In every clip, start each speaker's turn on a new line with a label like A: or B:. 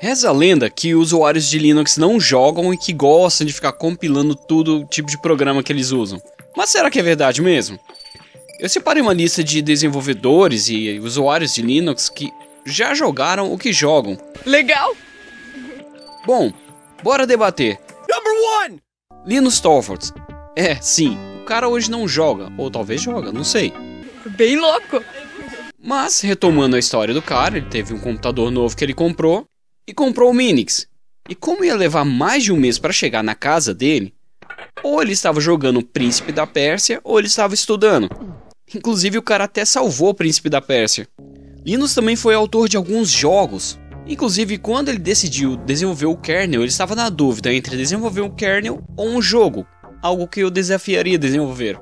A: Reza a lenda que usuários de Linux não jogam e que gostam de ficar compilando tudo tipo de programa que eles usam. Mas será que é verdade mesmo? Eu separei uma lista de desenvolvedores e usuários de Linux que já jogaram o que jogam.
B: Legal!
A: Bom, bora debater.
B: Number one!
A: Linus Torvalds. É, sim, o cara hoje não joga, ou talvez joga, não sei.
B: Bem louco!
A: Mas, retomando a história do cara, ele teve um computador novo que ele comprou e comprou o Minix. E como ia levar mais de um mês para chegar na casa dele, ou ele estava jogando o Príncipe da Pérsia, ou ele estava estudando. Inclusive, o cara até salvou o Príncipe da Pérsia. Linus também foi autor de alguns jogos. Inclusive, quando ele decidiu desenvolver o kernel, ele estava na dúvida entre desenvolver um kernel ou um jogo, algo que eu desafiaria a desenvolver.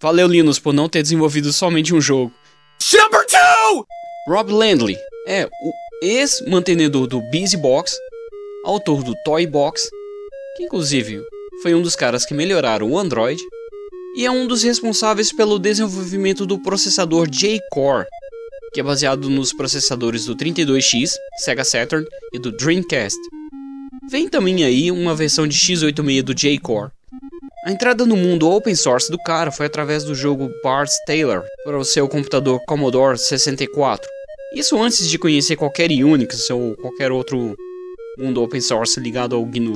A: Valeu, Linus, por não ter desenvolvido somente um jogo.
B: Number two!
A: Rob Landley é o ex-mantenedor do BusyBox, autor do Toy Box, que inclusive foi um dos caras que melhoraram o Android, e é um dos responsáveis pelo desenvolvimento do processador J-Core, que é baseado nos processadores do 32X, Sega Saturn e do Dreamcast. Vem também aí uma versão de x86 do J-Core. A entrada no mundo open source do cara foi através do jogo Bard's Taylor para o seu computador Commodore 64. Isso antes de conhecer qualquer Unix ou qualquer outro mundo open source ligado ao GNU.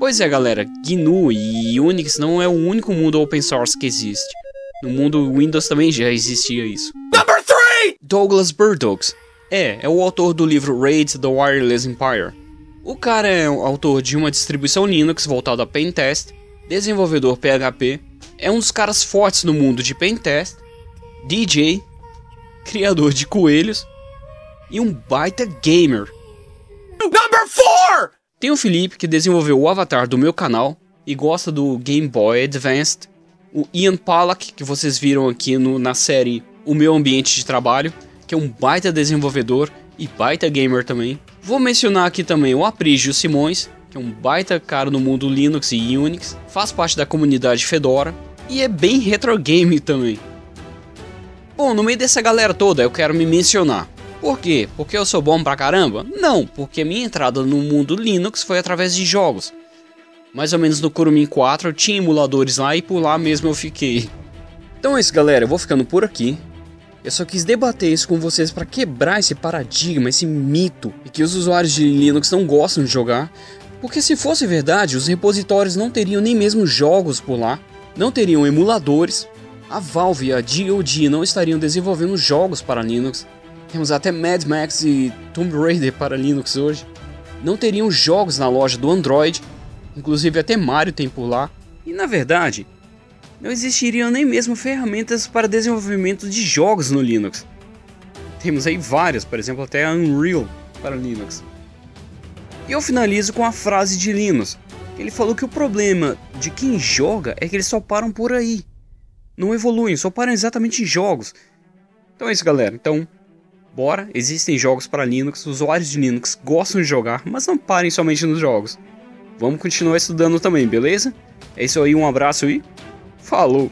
A: Pois é, galera, GNU e Unix não é o único mundo open source que existe. No mundo Windows também já existia isso.
B: Number three!
A: Douglas Burdogs é, é o autor do livro Raid the Wireless Empire. O cara é o autor de uma distribuição Linux voltada a pentest, desenvolvedor PHP, é um dos caras fortes no mundo de pentest, DJ, criador de coelhos e um baita gamer.
B: Number four!
A: Tem o Felipe, que desenvolveu o avatar do meu canal e gosta do Game Boy Advanced. O Ian Pollack, que vocês viram aqui no, na série O Meu Ambiente de Trabalho, que é um baita desenvolvedor e baita gamer também. Vou mencionar aqui também o Aprígio Simões, que é um baita cara no mundo Linux e Unix, faz parte da comunidade Fedora e é bem retro game também. Bom, no meio dessa galera toda eu quero me mencionar. Por quê? Porque eu sou bom pra caramba? Não, porque minha entrada no mundo Linux foi através de jogos. Mais ou menos no Kurumin 4 eu tinha emuladores lá e por lá mesmo eu fiquei. Então é isso, galera, eu vou ficando por aqui. Eu só quis debater isso com vocês para quebrar esse paradigma, esse mito, e que os usuários de Linux não gostam de jogar. Porque se fosse verdade, os repositórios não teriam nem mesmo jogos por lá, não teriam emuladores, a Valve e a DoD não estariam desenvolvendo jogos para Linux, temos até Mad Max e Tomb Raider para Linux hoje. Não teriam jogos na loja do Android, inclusive até Mario tem por lá. E na verdade, não existiriam nem mesmo ferramentas para desenvolvimento de jogos no Linux. Temos aí várias, por exemplo, até a Unreal para Linux. E eu finalizo com a frase de Linus. Ele falou que o problema de quem joga é que eles só param por aí. Não evoluem, só param exatamente em jogos. Então é isso, galera. Então, Bora, existem jogos para Linux, usuários de Linux gostam de jogar, mas não parem somente nos jogos. Vamos continuar estudando também, beleza? É isso aí, um abraço e falou!